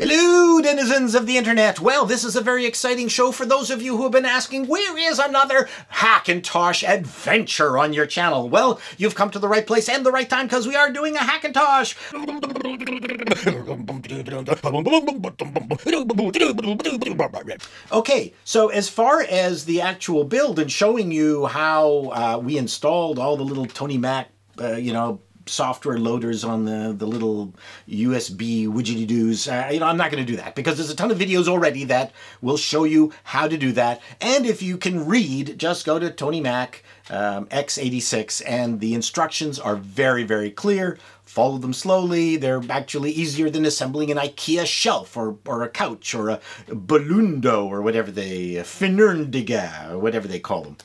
Hello, denizens of the internet. Well, this is a very exciting show for those of you who have been asking, where is another Hackintosh adventure on your channel? Well, you've come to the right place and the right time because we are doing a Hackintosh. Okay, so as far as the actual build and showing you how uh, we installed all the little Tony Mac, uh, you know, software loaders on the, the little USB widgety doos. Uh, you know, I'm not going to do that because there's a ton of videos already that will show you how to do that. And if you can read, just go to Tony Mac um, X86 and the instructions are very, very clear. Follow them slowly. They're actually easier than assembling an IKEA shelf or, or a couch or a Ballundo or whatever they, Finerndiga or whatever they call them.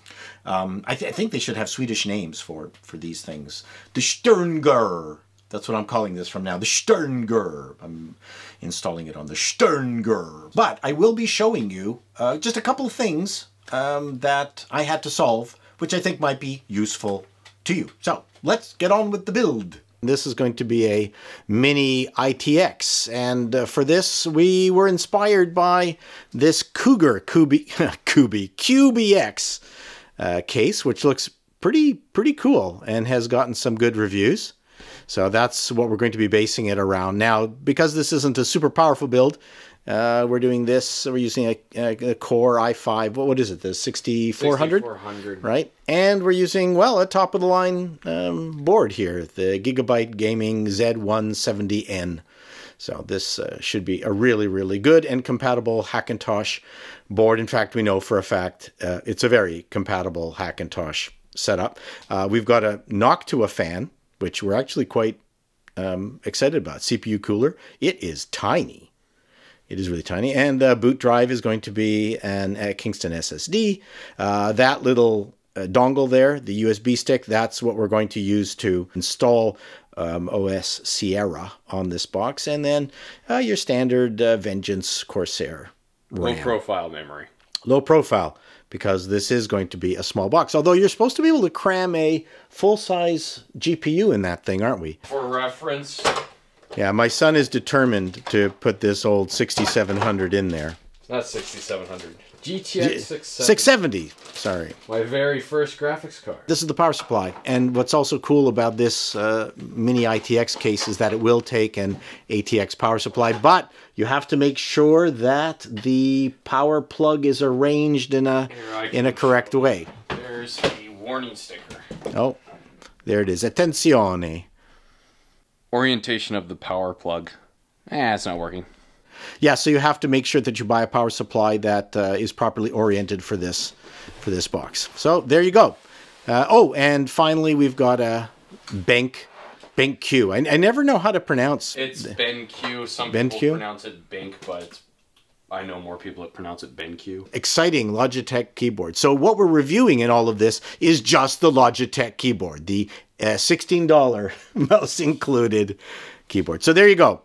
Um, I, th I, think they should have Swedish names for, for these things. The Sternger. That's what I'm calling this from now. The Sternger. I'm installing it on the Sternger. But I will be showing you uh, just a couple of things um, that I had to solve, which I think might be useful to you. So let's get on with the build. This is going to be a mini ITX, and uh, for this we were inspired by this Cougar Kubi, Kubi, QBX uh, case, which looks pretty pretty cool and has gotten some good reviews. So that's what we're going to be basing it around. Now, because this isn't a super powerful build, uh, we're doing this, we're using a, a, a, Core i5, what, what is it, the 6400? 6400. Right? And we're using, well, a top of the line um, board here, the Gigabyte Gaming Z170N. So this uh, should be a really, really good and compatible Hackintosh board. In fact, we know for a fact uh, it's a very compatible Hackintosh setup. Uh, we've got a Noctua fan, which we're actually quite um, excited about. CPU cooler. It is tiny. It is really tiny. And uh, boot drive is going to be an Kingston SSD. Uh, that little uh, dongle there, the USB stick, that's what we're going to use to install um, OS Sierra on this box. And then uh, your standard uh, Vengeance Corsair. RAM. Low profile memory. Low profile because this is going to be a small box. Although you're supposed to be able to cram a full-size GPU in that thing, aren't we? For reference. Yeah, my son is determined to put this old 6700 in there. Not 6700. GTX 670. 670. Sorry. My very first graphics card. This is the power supply. And what's also cool about this uh, mini ITX case is that it will take an ATX power supply, but you have to make sure that the power plug is arranged in a in a correct way. There's a warning sticker. Oh, there it is. Attenzione. Orientation of the power plug. Eh, it's not working yeah, so you have to make sure that you buy a power supply that uh, is properly oriented for this for this box. So there you go. Uh, oh, and finally we've got a Bank BenQ. I, I never know how to pronounce. It's BenQ. Some Ben people Q? pronounce it Bank, but I know more people that pronounce it BenQ. Exciting Logitech keyboard. So what we're reviewing in all of this is just the Logitech keyboard, the uh, $16 mouse included keyboard. So there you go.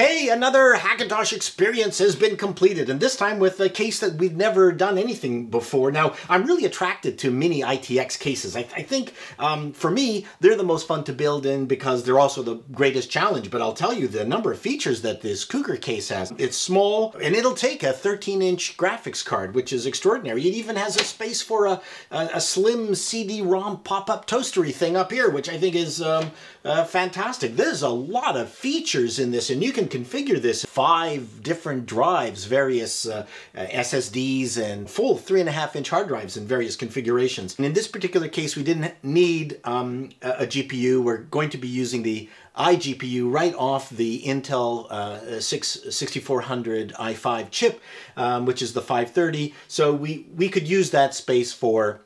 Okay, another Hackintosh experience has been completed, and this time with a case that we've never done anything before. Now, I'm really attracted to mini ITX cases. I, I think, um, for me, they're the most fun to build in because they're also the greatest challenge, but I'll tell you the number of features that this Cougar case has. It's small, and it'll take a 13-inch graphics card, which is extraordinary. It even has a space for a, a, a slim CD-ROM pop-up toastery thing up here, which I think is um, uh, fantastic. There's a lot of features in this, and you can configure this five different drives, various uh, uh, SSDs and full three and a half inch hard drives in various configurations. And in this particular case, we didn't need um, a, a GPU. We're going to be using the iGPU right off the Intel uh, 6, 6400 i5 chip, um, which is the 530. So we, we could use that space for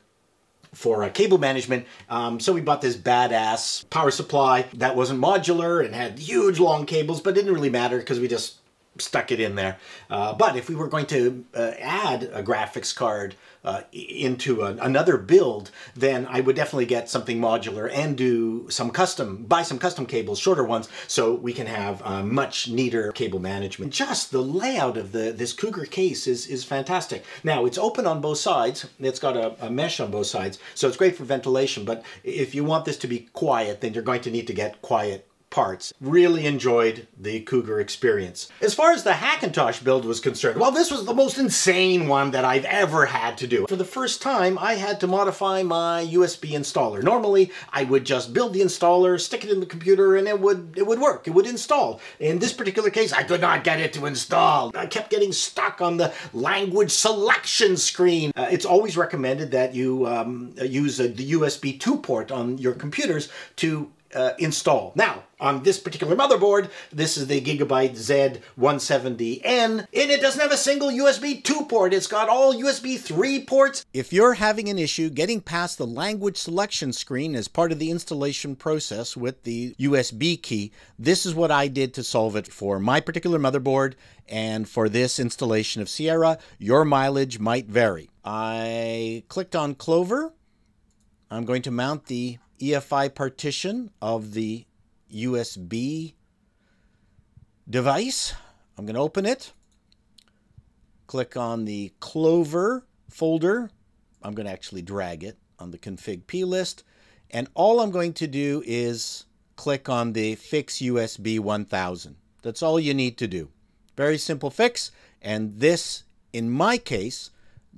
for uh, cable management. Um, so we bought this badass power supply that wasn't modular and had huge long cables, but didn't really matter because we just stuck it in there. Uh, but if we were going to uh, add a graphics card uh, into another build, then I would definitely get something modular and do some custom, buy some custom cables, shorter ones, so we can have uh, much neater cable management. Just the layout of the this Cougar case is, is fantastic. Now, it's open on both sides. It's got a, a mesh on both sides, so it's great for ventilation, but if you want this to be quiet, then you're going to need to get quiet parts. Really enjoyed the Cougar experience. As far as the Hackintosh build was concerned, well, this was the most insane one that I've ever had to do. For the first time, I had to modify my USB installer. Normally, I would just build the installer, stick it in the computer, and it would, it would work. It would install. In this particular case, I could not get it to install. I kept getting stuck on the language selection screen. Uh, it's always recommended that you um, use a, the USB 2 port on your computers to uh, install. Now, on this particular motherboard, this is the Gigabyte Z170N, and it doesn't have a single USB 2 port. It's got all USB 3 ports. If you're having an issue getting past the language selection screen as part of the installation process with the USB key, this is what I did to solve it for my particular motherboard and for this installation of Sierra. Your mileage might vary. I clicked on Clover. I'm going to mount the EFI partition of the USB device. I'm going to open it. Click on the Clover folder. I'm going to actually drag it on the config plist. And all I'm going to do is click on the Fix USB 1000. That's all you need to do. Very simple fix. And this, in my case,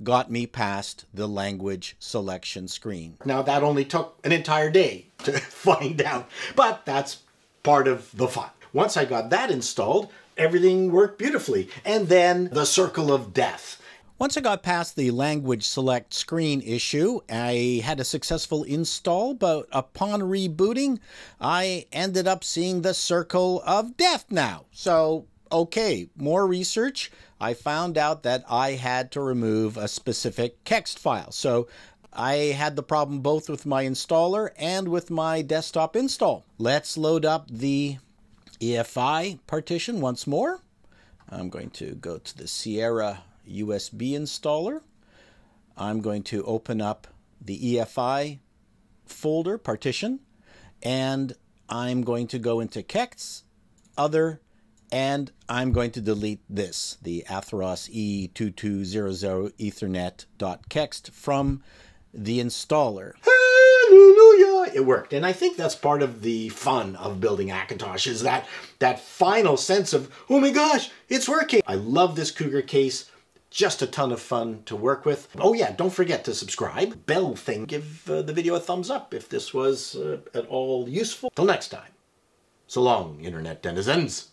got me past the language selection screen. Now that only took an entire day to find out, but that's part of the fun. Once I got that installed, everything worked beautifully. And then the circle of death. Once I got past the language select screen issue, I had a successful install, but upon rebooting, I ended up seeing the circle of death now. So, okay, more research. I found out that I had to remove a specific text file. So I had the problem both with my installer and with my desktop install. Let's load up the EFI partition once more. I'm going to go to the Sierra USB installer. I'm going to open up the EFI folder partition and I'm going to go into Kex, Other, and I'm going to delete this, the Atheros E2200 Ethernet.kext from the installer. Hallelujah! It worked. And I think that's part of the fun of building Hackintosh is that, that final sense of, oh my gosh, it's working. I love this Cougar case. Just a ton of fun to work with. Oh yeah, don't forget to subscribe. Bell thing. Give uh, the video a thumbs up if this was uh, at all useful. Till next time. So long, Internet denizens.